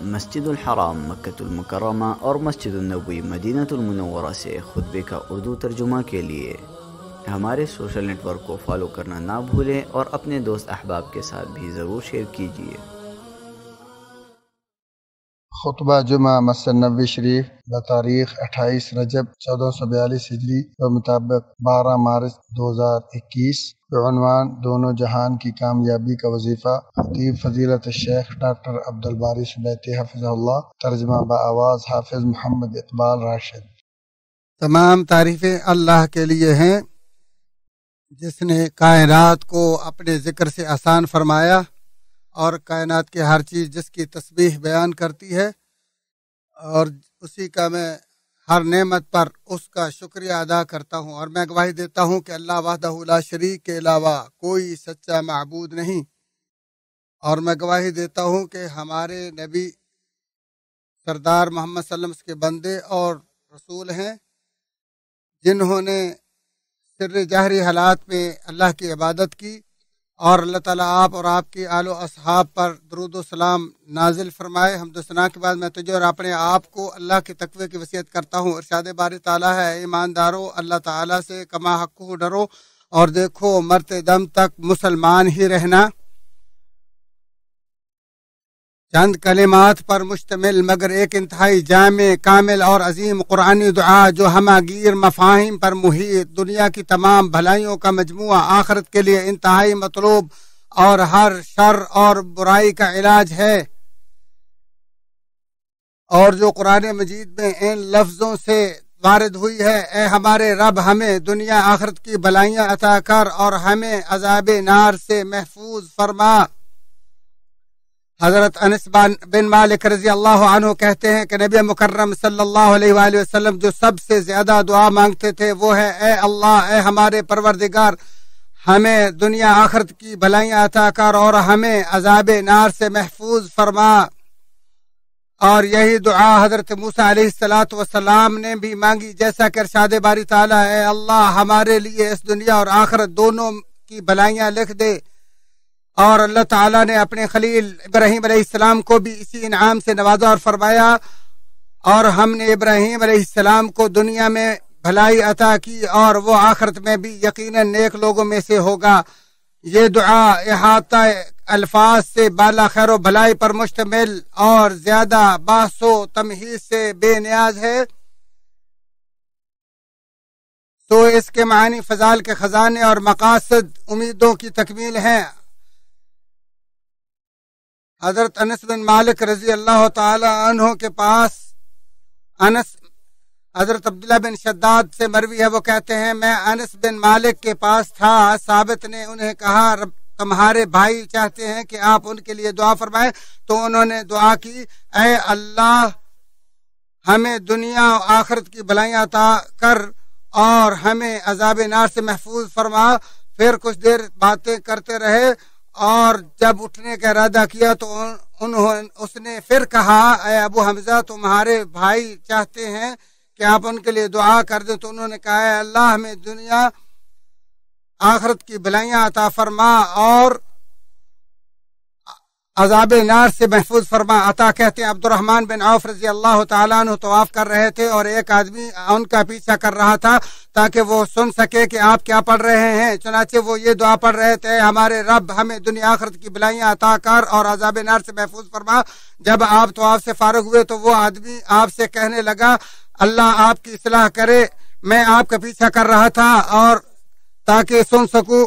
मस्जिद हराम मक्तुलमकरमा और मस्जिद नबी मदीनतुलमनवरा से खुतबे का उर्दू तर्जुमा के लिए हमारे सोशल नेटवर्क को फॉलो करना ना भूलें और अपने दोस्त अहबाब के साथ भी ज़रूर शेयर कीजिए खुतबा जुमा मसद नबी शरीफ बतारीख अट्ठाईस रजब चौदह सौ बयालीस हिजरी व मुताबिक बारह मार्च दो हज़ार इक्कीस बेनवान दोनों जहान की कामयाबी का वजीफ़ा, खतीब फजीलत शेख डॉक्टर अब्दुलबारी सुबैती हफिज़ल्ला तर्जमा आवाज़ हाफिज मोहम्मद इकबाल राशिद। तमाम तारीफ़ें अल्लाह के लिए हैं। जिसने कायनात को अपने ज़िक्र से आसान फरमाया और कायनात की हर चीज़ जिसकी तस्बीह बयान करती है, और उसी का मैं हर नेमत पर उसका शुक्रिया अदा करता हूँ और मैं गवाही देता हूँ कि अल्लाह वाहदहुल्ला शरीक के अलावा कोई सच्चा मबूद नहीं। और मैं गवाही देता हूँ कि हमारे नबी सरदार मोहम्मद सल्लम के बंदे और रसूल हैं, जिन्होंने सिर जहरी हालात में अल्लाह की इबादत की और अल्लाह ताला आप और आपके आलो असहाब पर दरुद सलाम नाजिल फरमाए। हम दुसना के बाद मैं तुझे और अपने आप को अल्लाह के तकवे की वसीयत करता हूँ। इरशाद बार ताला है, ईमानदारो, अल्लाह ताला से कमा हक डरो और देखो मरते दम तक मुसलमान ही रहना। चंद कलिमात पर मुश्तमिल, मगर एक इंतहाई जाम, कामिल और अजीम कुरानी दुआ जो हमागीर मफाहिम पर मुहित, दुनिया की तमाम भलाइयों का मजमू आखरत के लिए इंतहाई मतलूब और हर शर और बुराई का इलाज है। और जो कुरान मजीद में इन लफ्जों से वारद हुई है, ए हमारे रब हमें दुनिया आखरत की भलाइयाँ अता कर और हमें अजाब नार से महफूज फरमा। हज़रत अनस बिन मालिक रज़ी अल्लाह कहते हैं कि नबी मुकर्रम सल्लल्लाहु अलैहि वसल्लम जो सबसे ज़्यादा दुआ मांगते थे, वो है, ए अल्लाह, ए हमारे परवरदिगार, हमें दुनिया आखरत की भलाइयाँ अता कर और हमें अजाब नार से महफूज फरमा। और यही दुआ हज़रत मूसा वसलाम ने भी मांगी, जैसा कि अरशाद बारी ताला है अल्लाह, हमारे लिए इस दुनिया और आखरत दोनों की भलाइयाँ लिख दे। और अल्लाह ताला ने अपने खलील इब्राहिम अलैहिस्सलाम को भी इसी इनाम से नवाजा और फरमाया, और हमने इब्राहिम अलैहिस्सलाम को दुनिया में भलाई अता की और वो आखरत में भी यकीनन नेक लोगों में से होगा। ये दुआ अहाता अल्फाज से बाला खैर भलाई पर मुश्तमिल और ज़्यादा बासो तमहीज से बेनियाज है। तो इसके मानी फजाल के खजाने और मकासद उम्मीदों की तकमील हैं। हज़रत अनस बिन मालिक रज़ी अल्लाह तहों के पास, अनस, हज़रत अब्दुल्ला बिन शद्दाद से मरवी है, वो कहते हैं, मैं अनस बिन मालिक के पास था, साबित ने उन्हें कहा, रब, तुम्हारे भाई चाहते हैं कि आप उनके लिए दुआ फरमाएँ। तो उन्होंने दुआ की अय अल्लाह, हमें दुनिया और आखरत की भलाइयाँ अता कर और हमें अजाब नार से महफूज फरमा। फिर कुछ देर बातें करते रहे और जब उठने का इरादा किया तो उन्होंने, उसने फिर कहा अबू हमजा, तुम्हारे भाई चाहते हैं कि आप उनके लिए दुआ कर दें। तो उन्होंने कहा अल्लाह, हमें दुनिया, आखरत की भलाइयाँ अता फरमा और अजाब नार से महफूज फरमा अता कहते हैं अब्दुलरहमान बिन औफ रज़ी अल्लाह तवाफ कर रहे थे और एक आदमी उनका पीछा कर रहा था ताकि वो सुन सके कि आप क्या पढ़ रहे हैं। चुनाचे वो ये दुआ पढ़ रहे थे, हमारे रब हमें दुनिया आखरत की भलाइयाँ अता कर और अजाब नार से महफूज फरमा। जब आप तो आपसे फारूक हुए तो वो आदमी आपसे कहने लगा, अल्लाह आपकी इसलाह करे, मैं आपका पीछा कर रहा था और ताकि सुन सकूँ।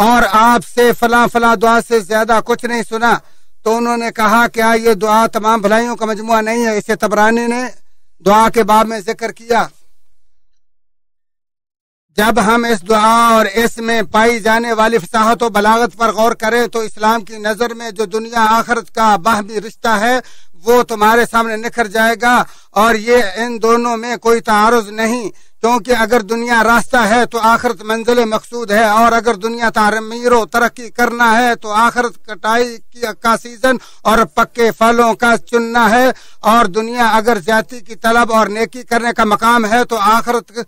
और आपसे फला फला दुआ से ज़्यादा कुछ नहीं सुना तो उन्होंने कहा क्या ये दुआ तमाम भलाइयों का मजमु नहीं है, इसे तबरानी ने दुआ के बाब में ज़िक्र किया। जब हम इस दुआ और इसमें पाई जाने वाली फसाहत बलागत पर गौर करें तो इस्लाम की नज़र में जो दुनिया आखरत का बाहमी रिश्ता है, वो तुम्हारे सामने निखर जाएगा, और ये इन दोनों में कोई तारुज नहीं। क्योंकि अगर दुनिया रास्ता है तो आखिरत मंजिल मकसूद है, और अगर दुनिया तारमीर तरक्की करना है तो आखिरत कटाई का सीज़न और पक्के फलों का चुनना है। और दुनिया अगर जाति की तलब और नेकी करने का मकाम है तो आखरत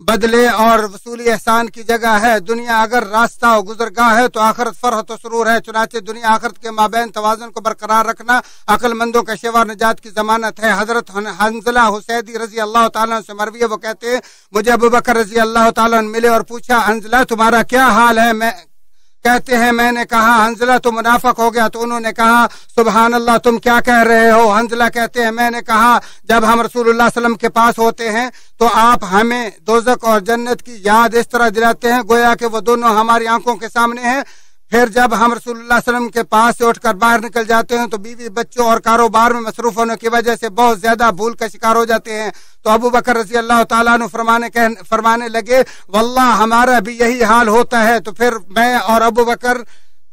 बदले और वसूली एहसान की जगह है। दुनिया अगर रास्ता और गुजरगाह है तो आखरत फरहत सुरूर है। चुनाचे दुनिया आखरत के माबेन तोज़न को बरकरार रखना अकलमंदों का शेवा निजात की जमानत है। हज़रत हंजला हुसैदी रज़ी अल्लाह से मरवी वो कहते हैं, मुझे अबू बकर रज़ी अल्लाह मिले और पूछा हंजला तुम्हारा क्या हाल है? मैं कहते हैं, मैंने कहा हंजला तो मुनाफक हो गया। तो उन्होंने कहा सुबहान अल्लाह तुम क्या कह रहे हो? हंजला कहते हैं, मैंने कहा, जब हम रसूलुल्लाह सल्लम के पास होते हैं तो आप हमें दोजक और जन्नत की याद इस तरह दिलाते हैं, गोया कि वो दोनों हमारी आँखों के सामने हैं। फिर जब हम रसूलुल्लाह वसल्लम के पास से उठकर बाहर निकल जाते हैं तो बीवी बच्चों और कारोबार में मसरूफ होने की वजह से बहुत ज़्यादा भूल का शिकार हो जाते हैं। तो अबू बकर रज़ी अल्लाह तु फरमाने कह, फरमाने लगे वल्ला हमारा भी यही हाल होता है। तो फिर मैं और अबू बकर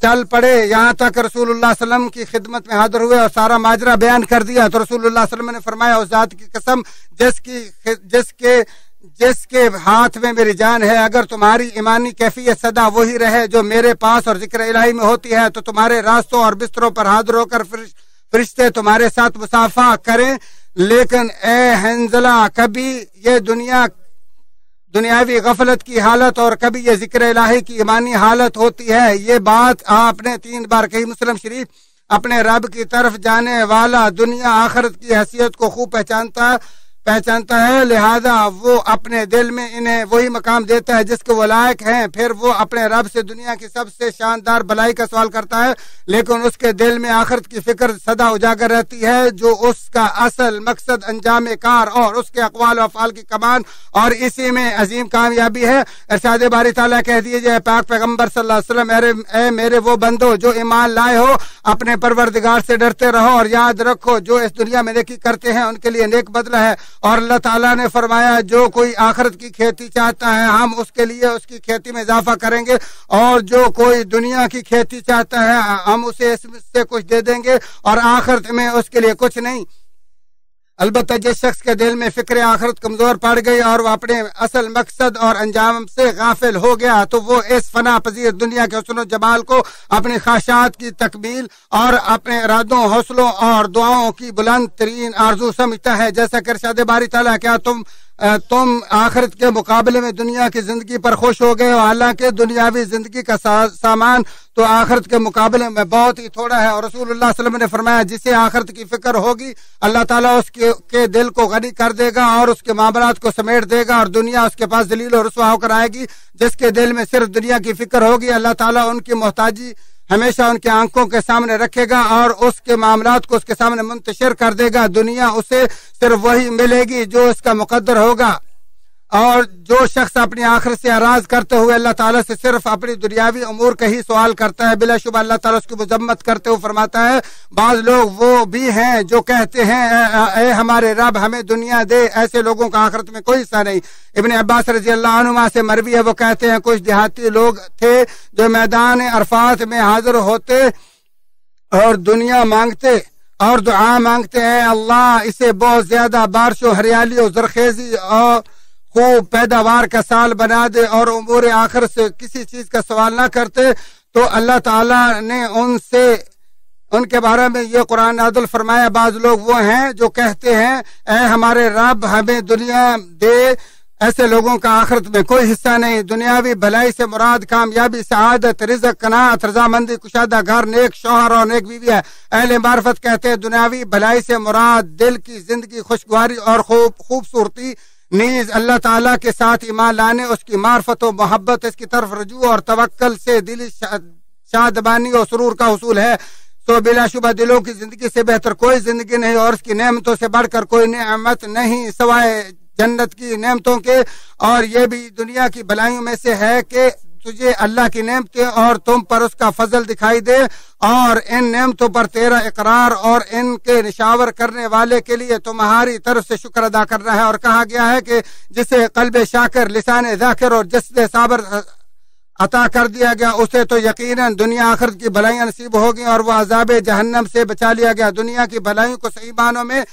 चल पड़े। यहाँ तक रसूलुल्लाह वसल्लम की खिदमत में हाजिर हुए और सारा माजरा बयान कर दिया। तो रसूलुल्लाह वसल्लम ने फरमाया, उस जात की कसम, जिसकी जिसके जिसके हाथ में मेरी जान है, अगर तुम्हारी ईमानी कैफियत सदा वही रहे जो मेरे पास और ज़िक्र इलाही में होती है तो तुम्हारे रास्तों और बिस्तरों पर हाजिर होकर फरिश्ते तुम्हारे साथ मुसाफा करें। लेकिन ए हंजला, कभी ये दुनिया दुनियावी गफलत की हालत और कभी ये ज़िक्र इलाही की ईमानी हालत होती है। ये बात आपने तीन बार कही, मुस्लिम शरीफ। अपने रब की तरफ़ जाने वाला दुनिया आखरत की हैसियत को खूब पहचानता। पहचानता है, लिहाजा वो अपने दिल में इन्हें वही मकाम देता है जिसके वो लायक हैं। फिर वो अपने रब से दुनिया की सबसे शानदार भलाई का सवाल करता है, लेकिन उसके दिल में आखिरत की फ़िक्र सदा उजागर रहती है, जो उसका असल मकसद अंजाम कार और उसके अकवाल अफाल की कमान। और इसी में अजीम कामयाबी है। अरसाद बारी ताला कह दीजिए पाक पैगंबर सल्लम मेरे ए मेरे वो बंदो, जो ईमान लाए हो, अपने परवरदिगार से डरते रहो और याद रखो, जो इस दुनिया में नेकी करते हैं, उनके लिए नेक बदला है। और अल्लाह ताला ने फरमाया, जो कोई आखिरत की खेती चाहता है, हम उसके लिए उसकी खेती में इजाफा करेंगे, और जो कोई दुनिया की खेती चाहता है, हम उसे इससे कुछ दे देंगे, और आखिरत में उसके लिए कुछ नहीं। अलबत् जिस शख्स के दिल में फ़िक्र आखरत कमज़ोर पड़ गई और वह अपने असल मकसद और अंजाम से गाफिल हो गया तो वो इस फना पजीर दुनिया के हसन जमाल को अपनी ख्वाहिशात की तकमील और अपने इरादों, हौसलों और दुआओं की बुलंद तरीन आरज़ू समझता है। जैसा कि शाद बारी तला, क्या तुम तुम आखिरत के मुकाबले में दुनिया की ज़िंदगी पर खुश हो गए हो। हालाँकि दुनियावी ज़िंदगी का सा, सामान तो आखिरत के मुकाबले में बहुत ही थोड़ा है। और रसूल ने फरमाया जिसे आखिरत की फ़िक्र होगी अल्लाह ताला उसके के दिल को गनी कर देगा और उसके मामला को समेट देगा और दुनिया उसके पास दलील और रसवा होकर आएगी जिसके दिल में सिर्फ़ दुनिया की फ़िक्र होगी। अल्लाह ताला उनकी मोहताजी हमेशा उनके आँखों के सामने रखेगा और उसके मामला को उसके सामने मुंतशिर कर देगा। दुनिया उसे सिर्फ़ वही मिलेगी जो उसका मुकदर होगा। और जो शख्स अपनी आखिर से आराज करते हुए अल्लाह ताला से सिर्फ़ अपनी दुनियावी अमूर का ही सवाल करता है बिलाशुबा अल्लाह ताला उसकी मजम्मत करते हुए फरमाता है बाज लोग वो भी हैं जो कहते हैं, ए हमारे रब हमें दुनिया दे, ऐसे लोगों का आखिरत में कोई हिस्सा नहीं। इबन अब्बास रज़ी अल्लाह से मरवी है, वो कहते हैं, कुछ देहाती लोग थे जो मैदान अरफात में हाजिर होते और दुनिया मांगते और दुआ मांगते हैं, अल्लाह, इसे बहुत ज़्यादा बारिश हरियाली और जरखेजी और खूब पैदावार का साल बना दे और उम्र आखिर से किसी चीज़ का सवाल ना करते तो अल्लाह ताला ने उनसे, उनके बारे में ये कुरान नादुल फरमाया, बाज लोग वो हैं जो कहते हैं, ए हमारे रब, हमें दुनिया दे। ऐसे लोगों का आखिरत में कोई हिस्सा नहीं। दुनियावी भलाई से मुराद, कामयाबी सआदत रिजक, कनात, रजामंदी, कुशादा, घर, नेक, शोहर और नेक बीवी है। अहले मार्फत कहते हैं, दुनियावी भलाई से मुराद, दिल की ज़िंदगी, खुशगवारी और खूब, खूबसूरती नीज अल्लाह ताला के साथ ईमान लाने, उसकी मार्फत और मोहब्बत, इसकी तरफ़ रजू और तवक्ल से दिली शादबानी और सुरूर का उसूल है। तो बिलाशुबा दिलों की ज़िंदगी से बेहतर कोई ज़िंदगी नहीं और उसकी नेमतों से बढ़कर कोई नेमत नहीं, सवाए जन्नत की नेमतों के। और ये भी दुनिया की भलाइयों में से है कि तुझे अल्लाह की नेमतें और तुम पर उसका फजल दिखाई दे और इन नेमतों पर तेरा इकरार और इनके निशावर करने वाले के लिए तुम्हारी तरफ़ से शुक्र अदा करना है। और कहा गया है कि जिसे कल्ब शाकर, लिसान जाकिर और जस्द साबर अता कर दिया गया, उसे तो यकीनन दुनिया आखिर की भलाइयाँ नसीब होगी और वह अजाब जहन्नम से बचा लिया गया। दुनिया की भलाइयों को सही मानों में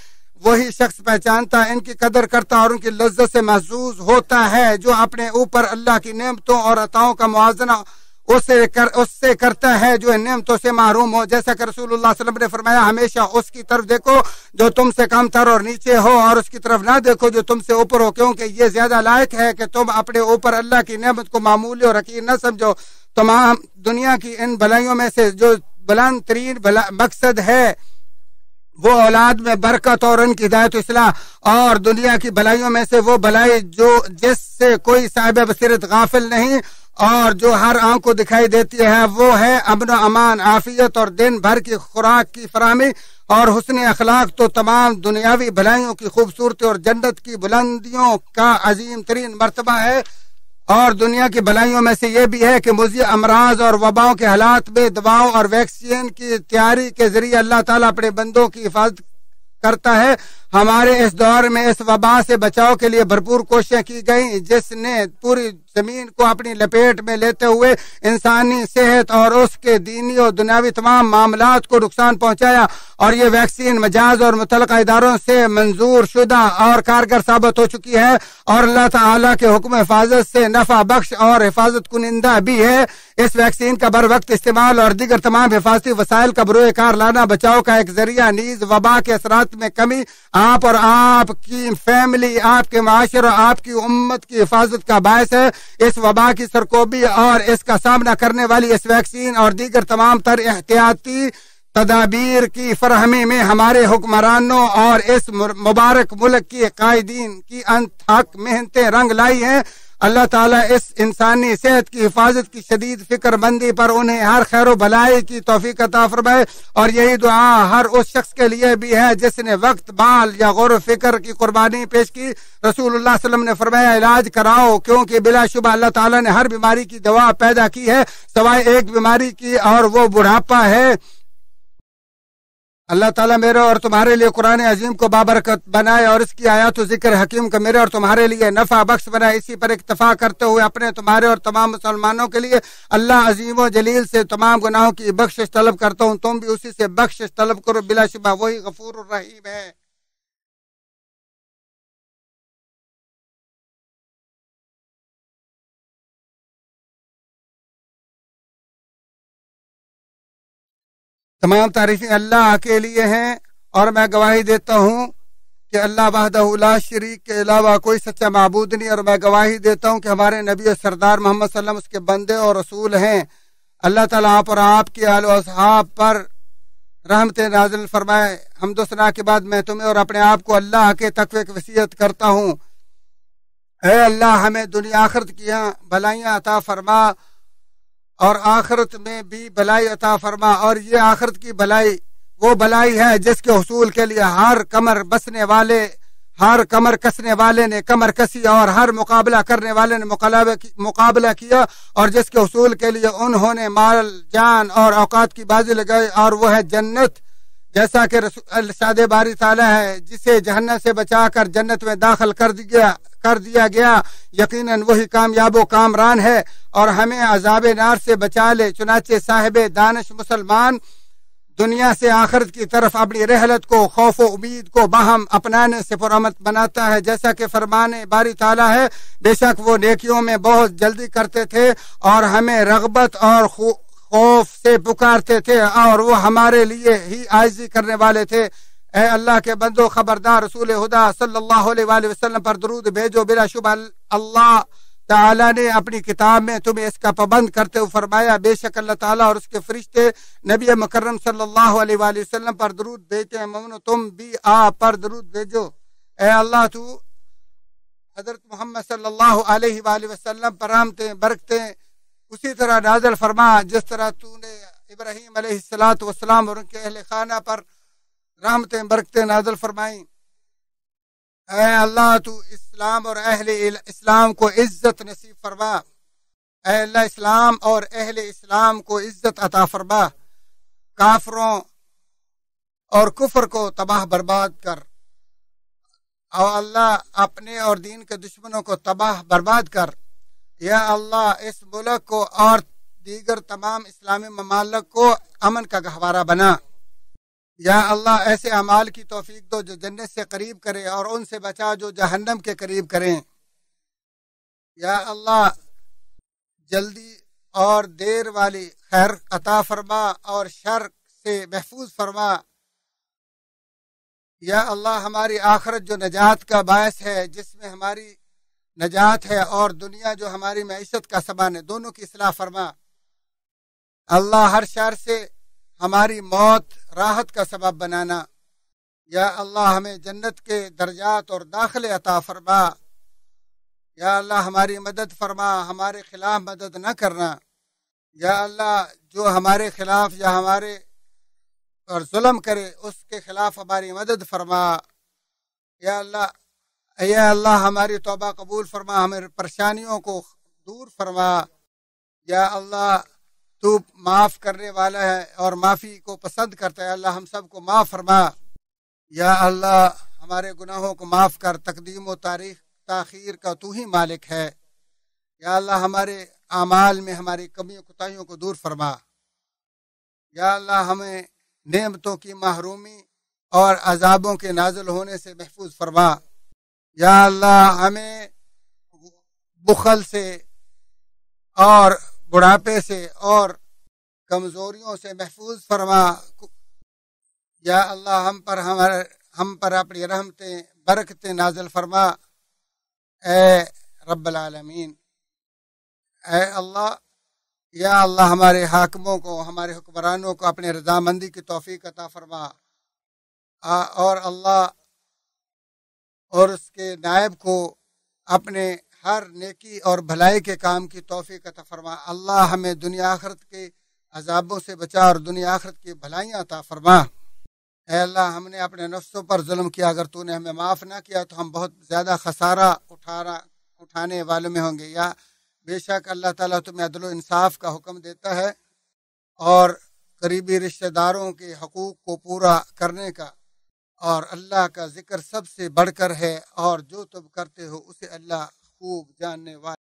वही शख्स पहचानता है इनकी कदर करता और उनकी लज्जत से महसूस होता है, जो अपने ऊपर अल्लाह की नियमतों और अताओं का मुआजना उससे कर, उससे करता है, जो नियमतों से महरूम हो। जैसा कि रसूलुल्लाह वसल्लम ने फरमाया, हमेशा उसकी तरफ़ देखो, जो तुमसे कम तर और नीचे हो, और उसकी तरफ़ ना देखो, जो तुमसे ऊपर हो, क्योंकि ये ज़्यादा लायक है कि तुम अपने ऊपर अल्लाह की नियमत को मामूली और हकीर न समझो। तमाम दुनिया की इन भलाइयों में से जो बुलंद तरीन मकसद है वो औलाद में बरकत और उनकी हिदायत इसलाह और दुनिया की भलाइयों में से वो भलाई जो जिससे कोई साहिब बसीरत गाफिल नहीं और जो हर आँख को दिखाई देती है, वो है अमन अमान, आफियत और दिन भर की खुराक की फरहमी और हुसन अखलाक तो तमाम दुनियावी भलाइयों की खूबसूरती और जन्नत की बुलंदियों का अजीम तरीन मरतबा है। और दुनिया की भलाइयों में से ये भी है कि मुझे अमराज और वबाओं के हालात में दवाओं और वैक्सीन की तैयारी के ज़रिए अल्लाह ताला अपने बंदों की हिफाजत करता है। हमारे इस दौर में इस वबा से बचाव के लिए भरपूर कोशिशें की गई, जिसने पूरी ज़मीन को अपनी लपेट में लेते हुए इंसानी सेहत और उसके दीनी और दुनियावी तमाम मामला को नुकसान पहुँचाया और ये वैक्सीन मजाज और मुतल इदारों से मंजूर शुदा और कारगर साबित हो चुकी है और अल्लाह के हुक्म हिफाजत से नफा बख्श और हिफाजत कुनिंदा भी है। इस वैक्सीन का बर वक्त इस्तेमाल और दीगर तमाम हिफाजती वसायल का बरुए कार लाना बचाव का एक ज़रिया नीज वबा के असरात में कमी आप और आपकी फैमिली, आपके माशर और आपकी उम्मत की हिफाजत का बायस है। इस वबा की सरकोबी और इसका सामना करने वाली इस वैक्सीन और दीगर तमाम तर एहतियाती तदाबीर की फरहमी में हमारे हुक्मरानों और इस मुबारक मुल्क की कायदीन की अनथक मेहनतें रंग लाई हैं। अल्लाह ताला इस इंसानी सेहत की हिफाजत की शदीद फिक्रमंदी पर उन्हें हर खैर भलाई की तोफ़ी अता फरमाए और यही दुआ हर उस शख्स के लिए भी है जिसने वक्त बाल या गौर फ़िक्र की कुर्बानी पेश की। रसूल वसल्लम ने फरमाया, इलाज कराओ क्योंकि बिलाशुबा अल्लाह ताला ने हर बीमारी की दवा पैदा की है, सवाए एक बीमारी की और वो बुढ़ापा है। अल्लाह ताला मेरे और तुम्हारे लिए कुरान अजीम को बाबरकत बनाए और इसकी आयात ज़िक्र हकीम का मेरे और तुम्हारे लिए नफा बख्श बनाए। इसी पर इतफा करते हुए अपने तुम्हारे और तमाम मुसलमानों के लिए अल्लाह अजीम व जलील से तमाम गुनाहों की बख्शिश तलब करता हूँ। तुम भी उसी से बख्शिश तलब करो, बिलाशिबा, वही गफूर रहीम है। तमाम तारीफें अल्लाह के लिए हैं और मैं गवाही देता हूँ कि अल्लाह वाहदा शरीक के अलावा कोई सच्चा मबूद नहीं और मैं गवाही देता हूँ कि हमारे नबी और सरदार मोहम्मद सल्लम उसके बंदे और रसूल हैं। अल्लाह ताला आप और आपके आल पर रहमत नाजिल फरमाए। हमदोसना के बाद मैं तुम्हें और अपने आप को अल्लाह के तकवे की वसीयत करता हूँ। अल्लाह, हमें दुनिया आखिरत किया भलाइयाँ अता फरमा। और आखरत में भी भलाई अता फरमा, और ये आखरत की भलाई वो भलाई है जिसके हसूल के लिए हर कमर बसने वाले, हर कमर कसने वाले ने कमर कसी और हर मुकाबला करने वाले ने मुकाबला किया, और जिसके हसूल के लिए उन्होंने माल, जान और औकात की बाजी लगाई, और वह है जन्नत। जैसा कि सादे बारी ताला है, जिसे जहन्नत से बचाकर जन्नत में दाखिल कर दिया कर दिया गया। यकीनन वही कामयाब व कामरान है और हमें अजाब नार से बचा ले। चुनाचे साहिब दानश मुसलमान, दुनिया से आखिरत की तरफ़ अपनी रहलत को, खौफ उम्मीद को बाहम अपनाने से पुरमत बनाता है। जैसा कि फरमाने बारी ताला है, बेशक वो नेकियों में बहुत जल्दी करते थे और हमें रगबत और खौफ से पुकारते थे और वो हमारे लिए ही आयजी करने वाले थे। ए अल्लाह के बंदो, खबरदार रसूल हुदा सल्लल्लाहु अलैहि वसल्लम पर दरूद भेजो, बिला शुभ। अल्लाह ताला ने अपनी किताब में तुम्हें इसका पाबंद करते हुए फरमाया, बेशक अल्लाह ताला और उसके फरिश्ते नबी मुकर्रम सल्लल्लाहु अलैहि वसल्लम पर दरूद भेजते हैं, ममनो, तुम भी आ पर दरूद भेजो। ए अल्लाह, तू हज़रत मोहम्मद सल्लल्लाहु अलैहि वसल्लम पर रहमतें बरकतें उसी तरह नाजल फरमा, जिस तरह तूने इब्राहिम अलैहिस्सलाम और उनके अहल खाना पर रहमतें बरकतें नाजल फरमाई। अल्लाह तू इस्लाम और अहले इस्लाम को इज़्ज़त नसीब फरमा। अल्लाह इस्लाम और अहल इस्लाम को इज़्ज़त अता फरमा। काफरों और कुफर को तबाह बर्बाद कर। और अल्लाह अपने और दीन के दुश्मनों को तबाह बर्बाद कर। या अल्लाह, इस मुल्क को और दीगर तमाम इस्लामी ममालक को अमन का गहवारा बना। या अल्लाह ऐसे अमाल की तोफीक दो जो जन्नत से करीब करे और उनसे बचा जो जहन्नम के करीब करें। या अल्लाह जल्दी और देर वाली खैर अता फरमा और शर से महफूज फरमा। या अल्लाह हमारी आखरत जो नजात का बायस है, जिसमें हमारी नजात है और दुनिया जो हमारी मीशत का समान है, दोनों की असलाह फरमा। अल्लाह हर शर से हमारी मौत राहत का सबब बनाना। या अल्लाह हमें जन्नत के दर्जात और दाखिले अता फरमा। या अल्लाह हमारी मदद फरमा, हमारे खिलाफ मदद न करना। या अल्लाह जो हमारे खिलाफ या हमारे और जुल्म करे, उसके खिलाफ हमारी मदद फरमा। या अल्लाह या अल्लाह हमारी तोबा कबूल फरमा, हमें परेशानियों को दूर फरमा। या अल्लाह तू माफ़ करने वाला है और माफ़ी को पसंद करता है। अल्लाह हम सबको माफ़ फरमा। या अल्लाह, हमारे गुनाहों को माफ़ कर। तकदीम व तारीख, ताखीर का तू ही मालिक है। या अल्लाह, हमारे अमाल में हमारी कमियों कोताहियों को दूर फरमा। या अल्लाह, हमें नेमतों की महरूमी और अजाबों के नाजल होने से महफूज फरमा। या अल्लाह, हमें बुखल से और बुढ़ापे से और कमजोरियों से महफूज फरमा, या अल्लाह हम पर हमारे, हम पर अपनी रहमतें, बरकतें नाजल फरमा। ए रब्बल आलमीन, ए अल्लाह, या अल्लाह हमारे हाकमों को, हमारे हुक्मरानों को अपने रजामंदी की तोफ़ी अता फरमा। और अल्लाह और उसके नायब को अपने हर नेकी और भलाई के काम की तोफ़ी का फरमा। अल्लाह हमें दुनिया आखरत के अजाबों से बचा और दुनिया आखरत की भलाइयाँ अता फरमा। अल्लाह, हमने अपने नफ्सों पर जुल्म किया। अगर तूने हमें माफ़ ना किया तो हम बहुत ज़्यादा खसारा उठा उठाने वालों में होंगे। या बेशक अल्लाह ताला तुम्हें अदल इंसाफ का हुक्म देता है और करीबी रिश्तेदारों के हकूक़ को पूरा करने का। और अल्लाह का ज़िक्र सबसे बढ़कर है और जो तुम करते हो, उसे अल्लाह खूब जानने वाले